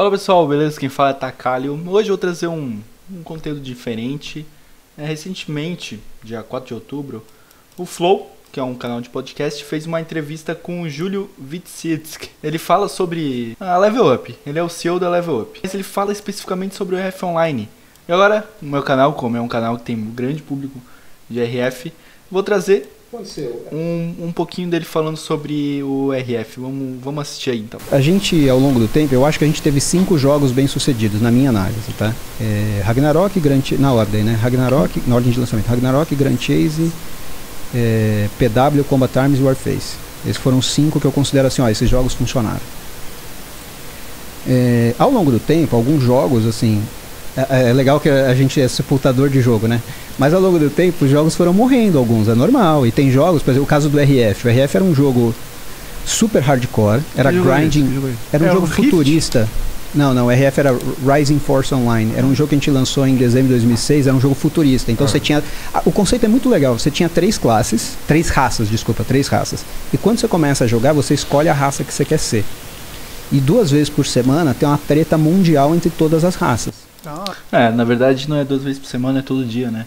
Fala pessoal, beleza? Quem fala é Takalio. Hoje eu vou trazer um, um conteúdo diferente. É, recentemente, dia 4 de outubro, o Flow, que é um canal de podcast, fez uma entrevista com o Júlio Witsitsky. Ele fala sobre a Level Up, ele é o CEO da Level Up. Mas ele fala especificamente sobre o RF Online. E agora, no meu canal, como é um canal que tem um grande público de RF, vou trazer um, um pouquinho dele falando sobre o RF. Vamos, vamos assistir aí então. A gente, ao longo do tempo, eu acho que a gente teve cinco jogos bem sucedidos, na minha análise, tá? É, Ragnarok, Grand na ordem, né? Ragnarok, na ordem de lançamento, Ragnarok, Grand Chase, é, PW, Combat Arms e Warface. Esses foram cinco que eu considero assim, ó, esses jogos funcionaram. É, ao longo do tempo, alguns jogos, assim, é, é, legal que a gente é sepultador de jogo, né? Mas ao longo do tempo, os jogos foram morrendo, alguns, é normal. E tem jogos, por exemplo, o caso do RF. O RF era um jogo super hardcore, era grinding, era um é jogo futurista. Não, não, o RF era Rising Force Online. Era um jogo que a gente lançou em dezembro de 2006, era um jogo futurista. Então ah. você tinha. O conceito é muito legal. Você tinha três classes, três raças, desculpa, três raças. E quando você começa a jogar, você escolhe a raça que você quer ser. E duas vezes por semana tem uma treta mundial entre todas as raças. É, na verdade não é duas vezes por semana, é todo dia, né?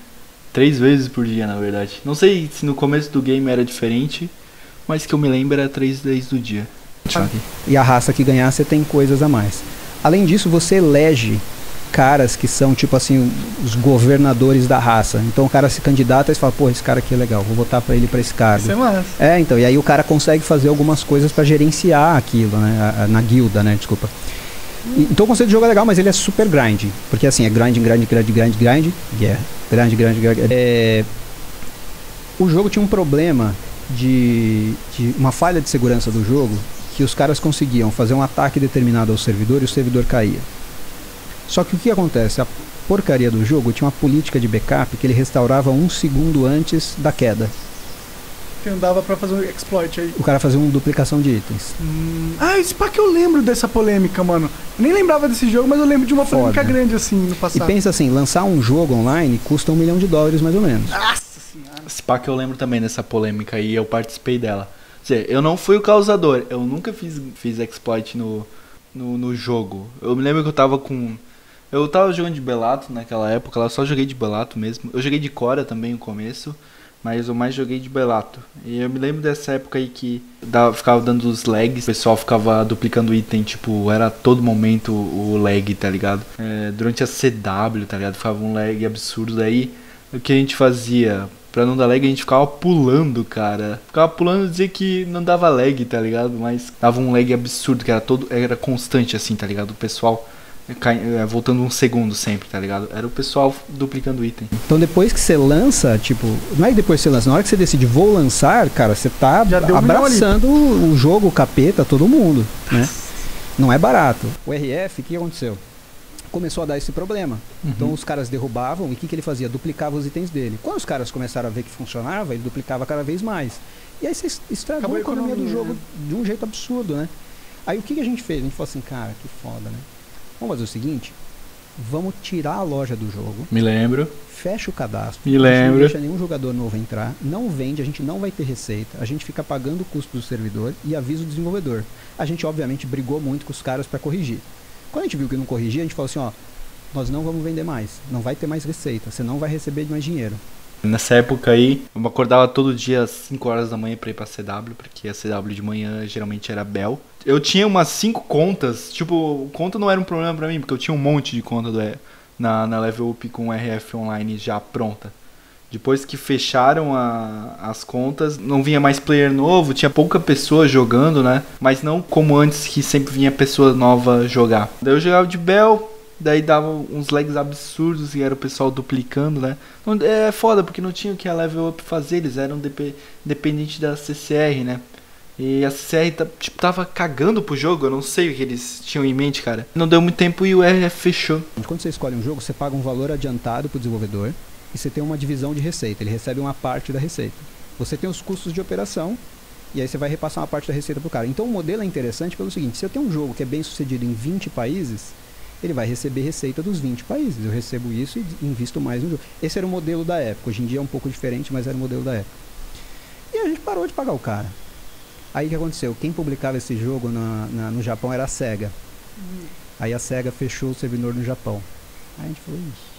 Três vezes por dia, na verdade. Não sei se no começo do game era diferente, mas que eu me lembro era três vezes do dia. E a raça que ganhar, você tem coisas a mais. Além disso, você elege caras que são, tipo assim, os governadores da raça. Então o cara se candidata e fala, pô, esse cara aqui é legal, vou votar para ele para esse cargo. Isso é massa. É, então, e aí o cara consegue fazer algumas coisas para gerenciar aquilo, né? Na guilda, né? Desculpa. Então o conceito de jogo é legal, mas ele é super grind. Porque assim, é grind, grind, grind, grind, grind, guerra. Grind, grind, grind. É... O jogo tinha um problema de, de uma falha de segurança do jogo que os caras conseguiam fazer um ataque determinado ao servidor e o servidor caía. Só que o que acontece? A porcaria do jogo tinha uma política de backup que ele restaurava um segundo antes da queda que andava para fazer um exploit aí. O cara fazia uma duplicação de itens. Hum. Ah, esse que eu lembro dessa polêmica, mano. Eu nem lembrava desse jogo, mas eu lembro de uma Foda. polêmica grande assim no passado. E pensa assim, lançar um jogo online custa um milhão de dólares mais ou menos. Nossa senhora. Esse que eu lembro também dessa polêmica e eu participei dela. Quer dizer, eu não fui o causador, eu nunca fiz, fiz exploit no, no, no jogo. Eu me lembro que eu tava com. Eu tava jogando de Belato naquela época, eu só joguei de Belato mesmo. Eu joguei de Cora também no começo mas eu mais joguei de Belato. E eu me lembro dessa época aí que dava, ficava dando os lags, o pessoal ficava duplicando item, tipo, era todo momento o lag, tá ligado? É, durante a CW, tá ligado? Ficava um lag absurdo. Daí o que a gente fazia? Pra não dar lag, a gente ficava pulando, cara. Ficava pulando dizer que não dava lag, tá ligado? Mas dava um lag absurdo, que era todo. Era constante assim, tá ligado? O pessoal voltando um segundo sempre, tá ligado? Era o pessoal duplicando item. Então depois que você lança, tipo, não é depois que você lança, na hora que você decide vou lançar, cara, você tá abraçando o jogo, o capeta, todo mundo, né? Não é barato. O RF, o que aconteceu? Começou a dar esse problema. Uhum. Então os caras derrubavam e o que, que ele fazia? Duplicava os itens dele. Quando os caras começaram a ver que funcionava, ele duplicava cada vez mais. E aí você estragou Acabou a economia, economia do jogo né? de um jeito absurdo, né? Aí o que, que a gente fez? A gente falou assim, cara, que foda, né? Vamos fazer o seguinte: vamos tirar a loja do jogo. Me lembro. Fecha o cadastro. Me lembro. Não deixa nenhum jogador novo entrar. Não vende, a gente não vai ter receita. A gente fica pagando o custo do servidor e avisa o desenvolvedor. A gente, obviamente, brigou muito com os caras para corrigir. Quando a gente viu que não corrigia, a gente falou assim: ó, nós não vamos vender mais. Não vai ter mais receita. Você não vai receber mais dinheiro. Nessa época aí, eu me acordava todo dia às 5 horas da manhã pra ir pra CW, porque a CW de manhã geralmente era Bell. Eu tinha umas 5 contas, tipo, conta não era um problema pra mim, porque eu tinha um monte de conta do, na, na Level Up com RF Online já pronta. Depois que fecharam a, as contas, não vinha mais player novo, tinha pouca pessoa jogando, né? Mas não como antes que sempre vinha pessoa nova jogar. Daí eu jogava de Bell, Daí dava uns lags absurdos e era o pessoal duplicando, né? É foda, porque não tinha o que a Level Up fazer, eles eram dep dependentes da CCR, né? E a CCR tipo, tava cagando pro jogo, eu não sei o que eles tinham em mente, cara. Não deu muito tempo e o RF fechou. Quando você escolhe um jogo, você paga um valor adiantado pro desenvolvedor e você tem uma divisão de receita, ele recebe uma parte da receita. Você tem os custos de operação e aí você vai repassar uma parte da receita pro cara. Então o modelo é interessante pelo seguinte, se eu tenho um jogo que é bem sucedido em 20 países, ele vai receber receita dos 20 países. Eu recebo isso e invisto mais no jogo. Esse era o modelo da época. Hoje em dia é um pouco diferente, mas era o modelo da época. E a gente parou de pagar o cara. Aí o que aconteceu? Quem publicava esse jogo na, na, no Japão era a SEGA. Aí a SEGA fechou o servidor no Japão. Aí a gente falou, isso.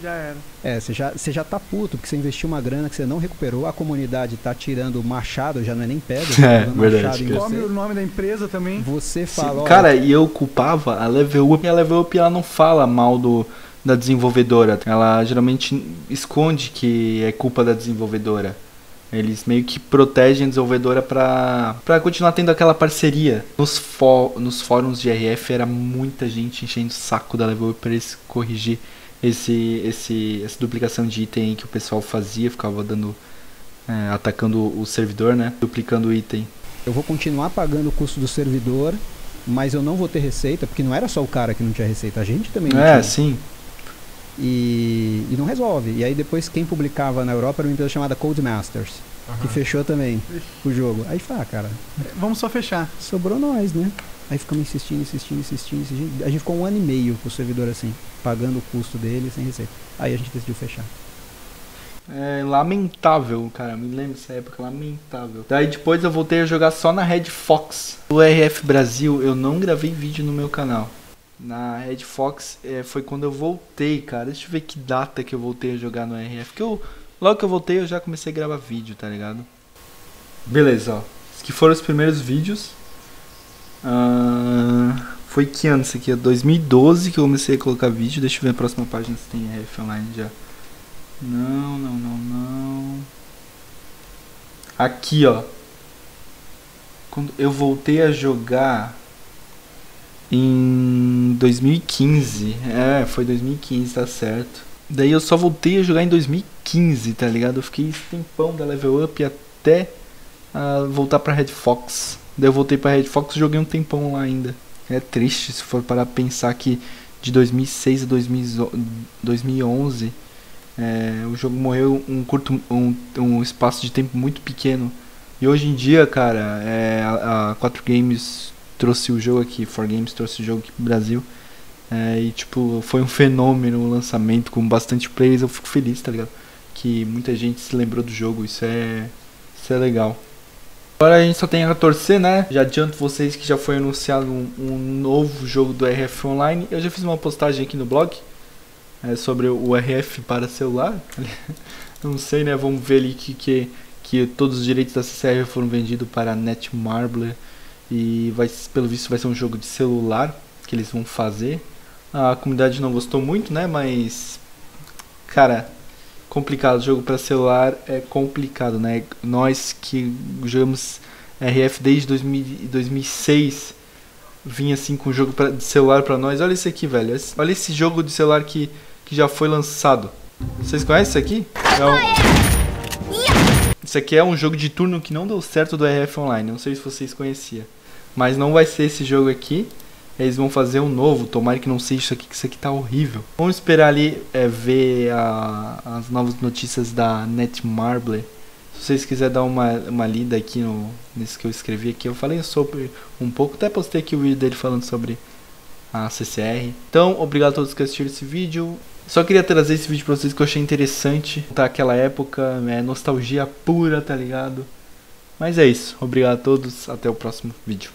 Já era. É, você já, você já tá puto, porque você investiu uma grana que você não recuperou, a comunidade tá tirando machado, já não é nem pedra, É, tá verdade, machado. Come o nome da empresa também. Você Sim, fala, ó, Cara, e eu culpava a Level Up, e a Level Up ela não fala mal do, da desenvolvedora. Ela geralmente esconde que é culpa da desenvolvedora. Eles meio que protegem a desenvolvedora pra, pra continuar tendo aquela parceria. Nos, fó- nos fóruns de RF era muita gente enchendo o saco da Level Up pra eles corrigir esse, esse, essa duplicação de item que o pessoal fazia, ficava dando. é, atacando o servidor, né? Duplicando o item. eu vou continuar pagando o custo do servidor, mas eu não vou ter receita, porque não era só o cara que não tinha receita, a gente também não É, tinha. sim. E, e não resolve. E aí depois quem publicava na Europa era uma empresa chamada Codemasters, que fechou também o jogo. Aí fala, cara, Vamos só fechar. sobrou nós, né? Aí ficamos insistindo, insistindo, insistindo, insistindo. A gente ficou um ano e meio com o servidor assim, pagando o custo dele sem receita. Aí a gente decidiu fechar. É lamentável, cara. Me lembro dessa época, lamentável. Daí depois eu voltei a jogar só na Red Fox. O RF Brasil, eu não gravei vídeo no meu canal. Na Red Fox é, foi quando eu voltei, cara. Deixa eu ver que data que eu voltei a jogar no RF. Porque eu, logo que eu voltei eu já comecei a gravar vídeo, tá ligado? Beleza, ó. Esses que foram os primeiros vídeos. Ah, foi que ano isso aqui? É 2012 que eu comecei a colocar vídeo. Deixa eu ver a próxima página se tem RF online já. Não, não, não, não. Aqui, ó. Quando eu voltei a jogar em 2015. É, foi 2015, tá certo. Daí eu só voltei a jogar em 2015, tá ligado? Eu fiquei tempão da level up até ah, voltar pra Red Fox. Daí eu voltei pra Red Fox e joguei um tempão lá ainda. É triste se for parar pensar que de 2006 a 2000 2011 é, o jogo morreu um curto um, um espaço de tempo muito pequeno. E hoje em dia, cara, é, a, a 4 Games trouxe o jogo aqui, 4 Games trouxe o jogo aqui pro Brasil. É, e tipo, foi um fenômeno o lançamento com bastante players, eu fico feliz, tá ligado? Que muita gente se lembrou do jogo, isso é. Isso é legal. Agora a gente só tem a torcer, né? Já adianto vocês que já foi anunciado um, um novo jogo do RF Online. Eu já fiz uma postagem aqui no blog é, sobre o RF para celular. Não sei, né? Vamos ver ali que, que, que todos os direitos da CCR foram vendidos para a Netmarbler. E vai, pelo visto vai ser um jogo de celular que eles vão fazer. A comunidade não gostou muito, né? Mas. Cara, complicado. Jogo para celular é complicado, né? Nós que jogamos RF desde 2000, 2006 vinha assim com o jogo pra, de celular pra nós. Olha isso aqui, velho. Esse- Olha esse jogo de celular que, que já foi lançado. Vocês conhecem isso aqui? É um... Isso aqui é um jogo de turno que não deu certo do RF Online. Não sei se vocês conheciam. Mas não vai ser esse jogo aqui. Eles vão fazer um novo. Tomara que não seja isso aqui, que isso aqui tá horrível. Vamos esperar ali é, ver a- as novas notícias da Netmarbler. Se vocês quiserem dar uma, uma lida aqui no, nisso que eu escrevi aqui, eu falei sobre um pouco, até postei aqui o vídeo dele falando sobre a CCR. Então, obrigado a todos que assistiram esse vídeo. Só queria trazer esse vídeo pra vocês que eu achei interessante. Tá aquela época, é nostalgia pura, tá ligado? Mas é isso. Obrigado a todos, até o próximo vídeo.